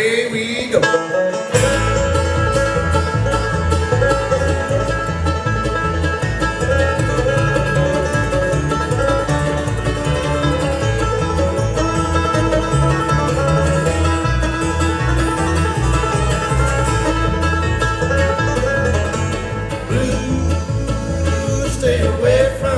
away we go. stay away from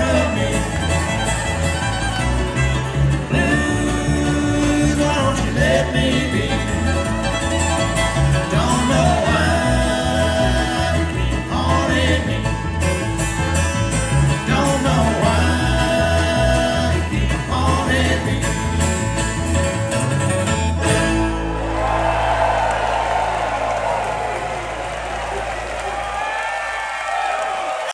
through.